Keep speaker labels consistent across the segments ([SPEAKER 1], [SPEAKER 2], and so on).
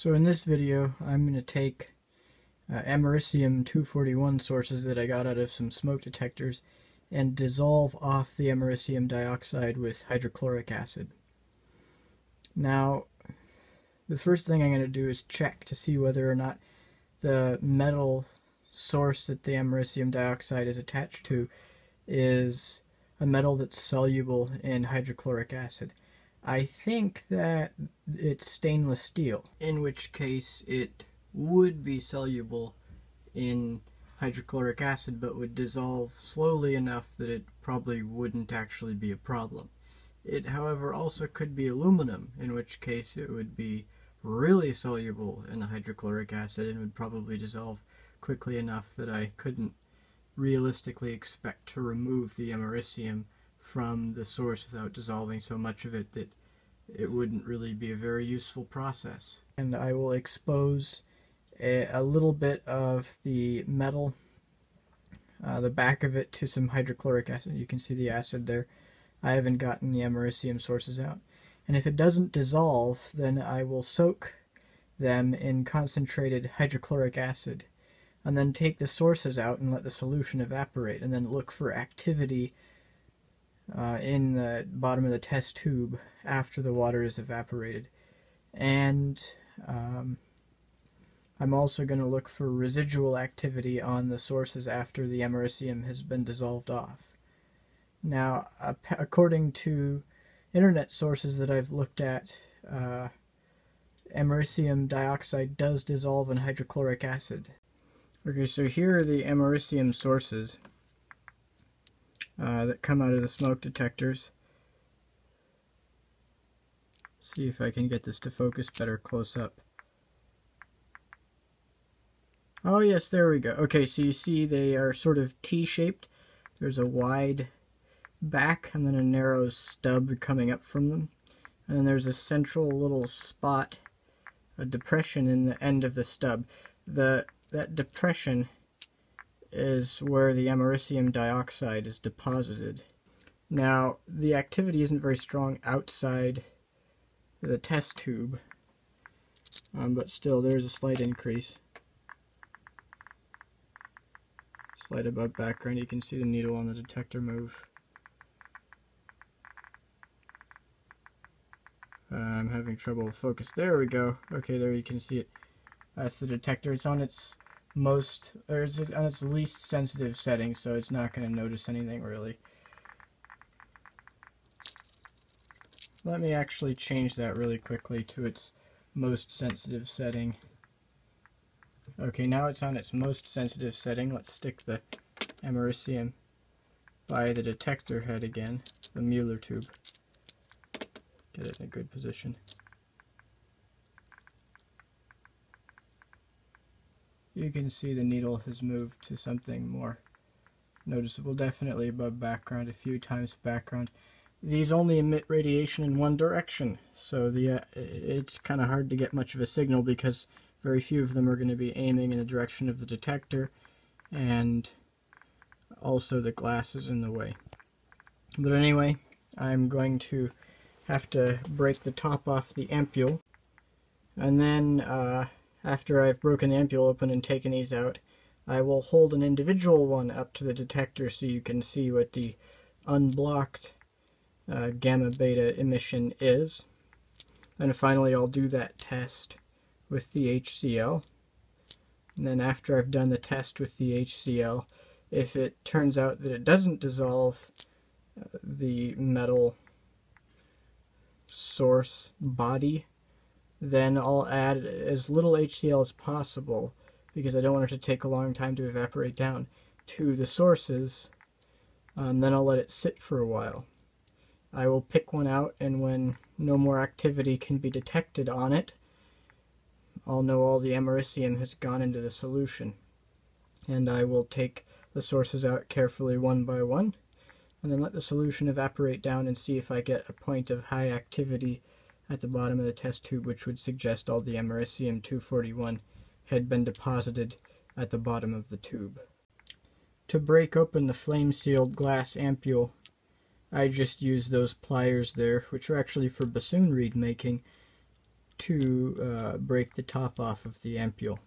[SPEAKER 1] So in this video, I'm going to take uh, americium 241 sources that I got out of some smoke detectors and dissolve off the americium dioxide with hydrochloric acid. Now, the first thing I'm going to do is check to see whether or not the metal source that the americium dioxide is attached to is a metal that's soluble in hydrochloric acid. I think that it's stainless steel, in which case it would be soluble in hydrochloric acid but would dissolve slowly enough that it probably wouldn't actually be a problem. It, however, also could be aluminum, in which case it would be really soluble in the hydrochloric acid and would probably dissolve quickly enough that I couldn't realistically expect to remove the americium from the source without dissolving so much of it that it wouldn't really be a very useful process. And I will expose a, a little bit of the metal, uh, the back of it, to some hydrochloric acid. You can see the acid there. I haven't gotten the americium sources out. And if it doesn't dissolve, then I will soak them in concentrated hydrochloric acid and then take the sources out and let the solution evaporate and then look for activity uh, in the bottom of the test tube after the water is evaporated. And um, I'm also going to look for residual activity on the sources after the americium has been dissolved off. Now, according to internet sources that I've looked at, uh, americium dioxide does dissolve in hydrochloric acid. Okay, so here are the americium sources uh, that come out of the smoke detectors. See if I can get this to focus better close up. Oh yes, there we go. Okay, so you see they are sort of T-shaped. There's a wide back and then a narrow stub coming up from them. And then there's a central little spot, a depression in the end of the stub. The That depression is where the americium dioxide is deposited. Now, the activity isn't very strong outside the test tube, um, but still there's a slight increase. Slight above background, you can see the needle on the detector move. Uh, I'm having trouble with focus. There we go. Okay, there you can see it. That's the detector. It's on its most, or it's on its least sensitive setting, so it's not going to notice anything really. Let me actually change that really quickly to its most sensitive setting. Okay, now it's on its most sensitive setting. Let's stick the americium by the detector head again, the Mueller tube. Get it in a good position. You can see the needle has moved to something more noticeable, definitely above background, a few times background. These only emit radiation in one direction, so the uh, it's kind of hard to get much of a signal because very few of them are going to be aiming in the direction of the detector, and also the glass is in the way. But anyway, I'm going to have to break the top off the ampule, and then uh, after I've broken the ampule open and taken these out, I will hold an individual one up to the detector so you can see what the unblocked uh, gamma beta emission is. And finally I'll do that test with the HCl. And then after I've done the test with the HCl, if it turns out that it doesn't dissolve uh, the metal source body, then I'll add as little HCl as possible because I don't want it to take a long time to evaporate down to the sources and um, then I'll let it sit for a while. I will pick one out and when no more activity can be detected on it I'll know all the americium has gone into the solution and I will take the sources out carefully one by one and then let the solution evaporate down and see if I get a point of high activity at the bottom of the test tube which would suggest all the americium-241 had been deposited at the bottom of the tube. To break open the flame-sealed glass ampule, I just used those pliers there, which are actually for bassoon reed making, to uh, break the top off of the ampule.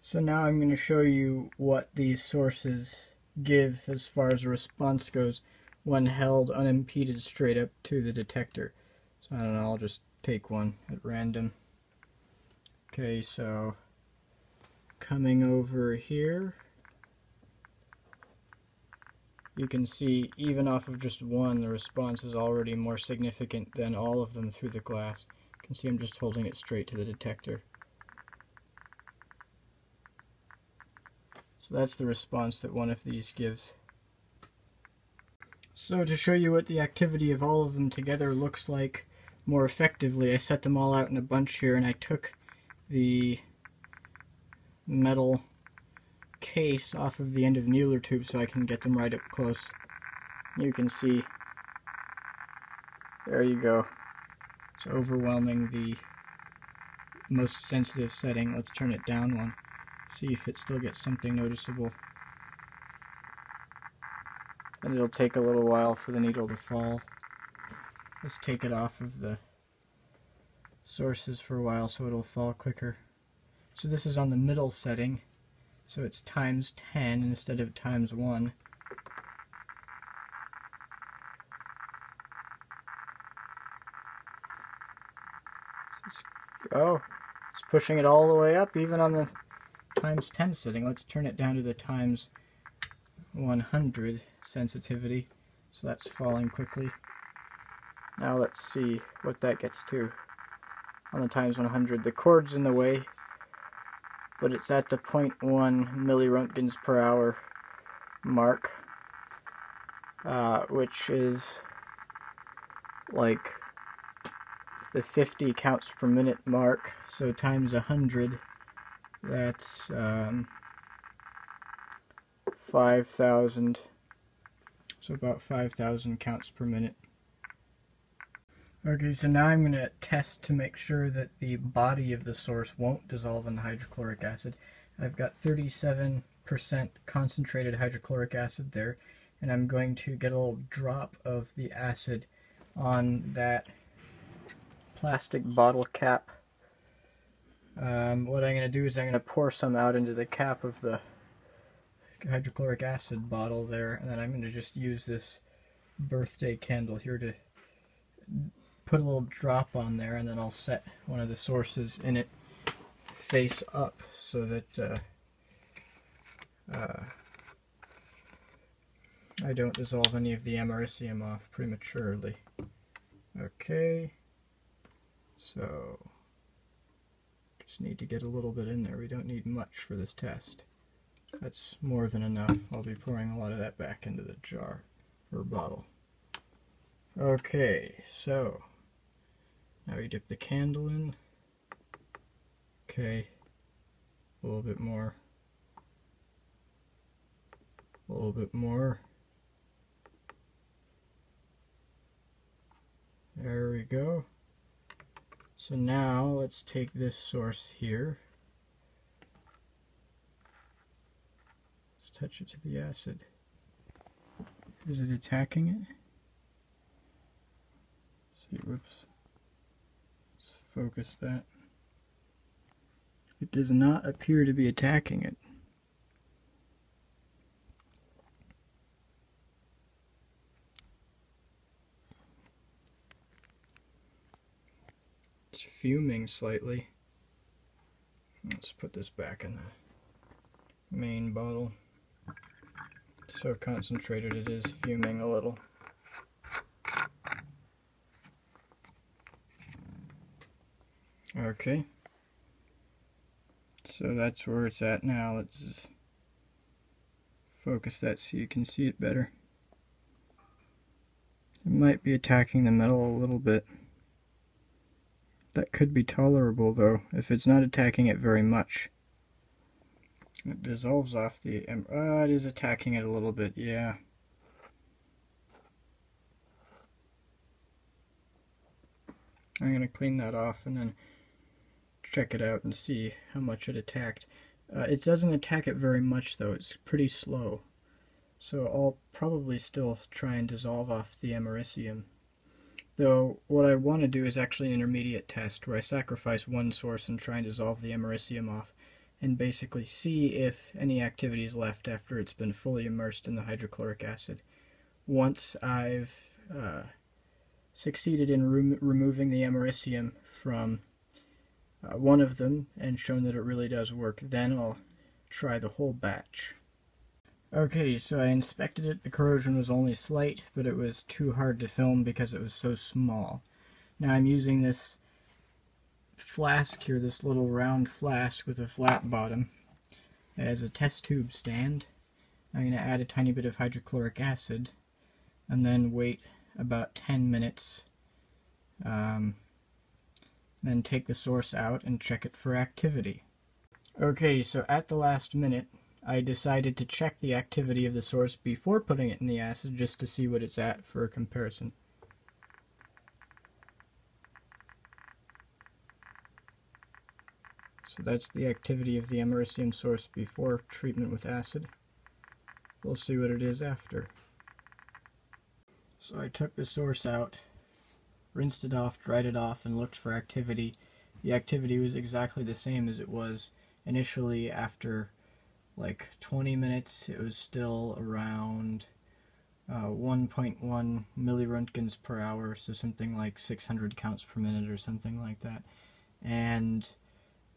[SPEAKER 1] So now I'm going to show you what these sources give as far as a response goes when held unimpeded straight up to the detector. So I don't know, I'll just take one at random. Okay, so coming over here, you can see even off of just one, the response is already more significant than all of them through the glass. You can see I'm just holding it straight to the detector. So that's the response that one of these gives. So to show you what the activity of all of them together looks like more effectively, I set them all out in a bunch here and I took the metal case off of the end of the Mueller tube so I can get them right up close. You can see, there you go. It's overwhelming the most sensitive setting. Let's turn it down one. See if it still gets something noticeable. And it'll take a little while for the needle to fall. Let's take it off of the sources for a while so it'll fall quicker. So this is on the middle setting. So it's times 10 instead of times 1. Oh, it's pushing it all the way up even on the times 10 setting. Let's turn it down to the times 100 sensitivity. So that's falling quickly. Now let's see what that gets to on the times 100. The cord's in the way, but it's at the 0.1 milliröntgens per hour mark, uh, which is like the 50 counts per minute mark. So times 100, that's um, 5,000 so about 5,000 counts per minute. Okay, so now I'm going to test to make sure that the body of the source won't dissolve in the hydrochloric acid. I've got 37% concentrated hydrochloric acid there, and I'm going to get a little drop of the acid on that plastic bottle cap. Um, what I'm going to do is I'm going to pour some out into the cap of the hydrochloric acid bottle there and then I'm going to just use this birthday candle here to put a little drop on there and then I'll set one of the sources in it face up so that uh, uh, I don't dissolve any of the americium off prematurely. Okay, so just need to get a little bit in there. We don't need much for this test. That's more than enough. I'll be pouring a lot of that back into the jar or bottle. Okay, so now we dip the candle in. Okay, a little bit more. A little bit more. There we go. So now let's take this source here Let's touch it to the acid. Is it attacking it? see, whoops. Focus that. It does not appear to be attacking it. It's fuming slightly. Let's put this back in the main bottle so concentrated it is fuming a little. Okay. So that's where it's at now. Let's just focus that so you can see it better. It might be attacking the metal a little bit. That could be tolerable though, if it's not attacking it very much. It dissolves off the... Uh, it is attacking it a little bit, yeah. I'm going to clean that off and then check it out and see how much it attacked. Uh, it doesn't attack it very much though, it's pretty slow. So I'll probably still try and dissolve off the americium. Though what I want to do is actually an intermediate test where I sacrifice one source and try and dissolve the americium off and basically see if any activity is left after it's been fully immersed in the hydrochloric acid. Once I've uh, succeeded in re removing the americium from uh, one of them and shown that it really does work, then I'll try the whole batch. Okay, so I inspected it. The corrosion was only slight, but it was too hard to film because it was so small. Now I'm using this flask here, this little round flask with a flat bottom, as a test tube stand. I'm going to add a tiny bit of hydrochloric acid and then wait about 10 minutes. Um, then take the source out and check it for activity. Okay, so at the last minute, I decided to check the activity of the source before putting it in the acid just to see what it's at for a comparison. So that's the activity of the americium source before treatment with acid. We'll see what it is after. So I took the source out, rinsed it off, dried it off, and looked for activity. The activity was exactly the same as it was initially after like 20 minutes. It was still around uh, 1.1 milliroentgens per hour, so something like 600 counts per minute or something like that. And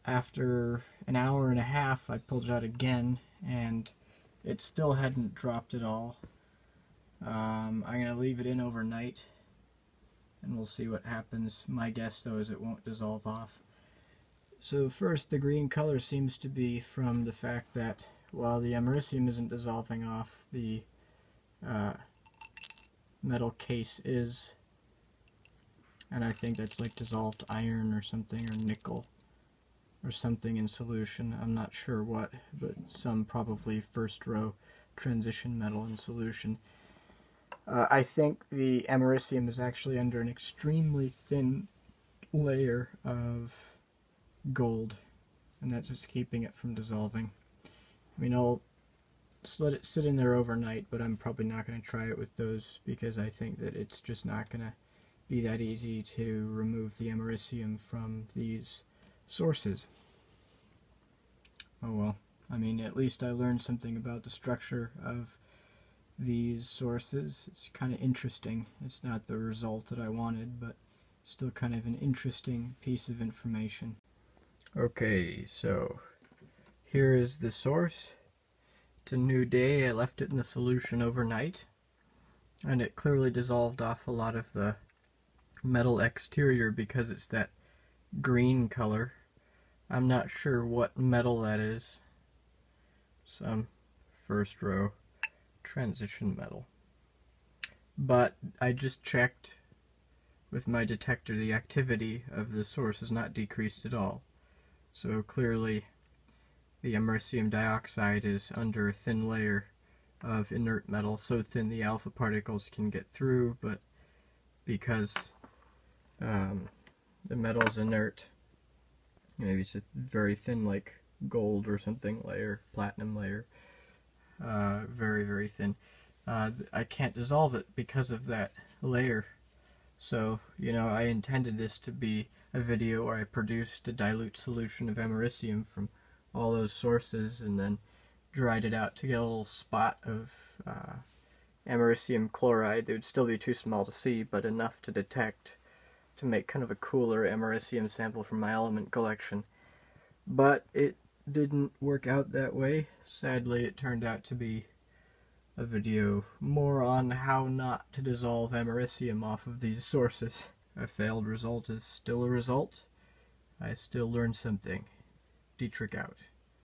[SPEAKER 1] after an hour and a half, I pulled it out again, and it still hadn't dropped at all. Um, I'm going to leave it in overnight, and we'll see what happens. My guess, though, is it won't dissolve off. So first, the green color seems to be from the fact that while the americium isn't dissolving off, the uh, metal case is. And I think that's like dissolved iron or something, or nickel or something in solution. I'm not sure what, but some probably first row transition metal in solution. Uh, I think the americium is actually under an extremely thin layer of gold, and that's what's keeping it from dissolving. I mean, I'll just let it sit in there overnight, but I'm probably not going to try it with those because I think that it's just not going to be that easy to remove the americium from these sources. Oh well, I mean, at least I learned something about the structure of these sources. It's kind of interesting. It's not the result that I wanted, but still kind of an interesting piece of information. Okay, so here is the source. It's a new day. I left it in the solution overnight, and it clearly dissolved off a lot of the metal exterior because it's that green color. I'm not sure what metal that is. Some first row transition metal. But I just checked with my detector the activity of the source is not decreased at all. So clearly the americium dioxide is under a thin layer of inert metal, so thin the alpha particles can get through, but because um, the metal is inert, maybe it's a very thin like gold or something layer, platinum layer, uh, very very thin. Uh, I can't dissolve it because of that layer. So, you know, I intended this to be a video where I produced a dilute solution of americium from all those sources and then dried it out to get a little spot of uh, americium chloride. It would still be too small to see, but enough to detect to make kind of a cooler americium sample from my element collection. But it didn't work out that way. Sadly, it turned out to be a video more on how not to dissolve americium off of these sources. A failed result is still a result. I still learned something. Dietterich out.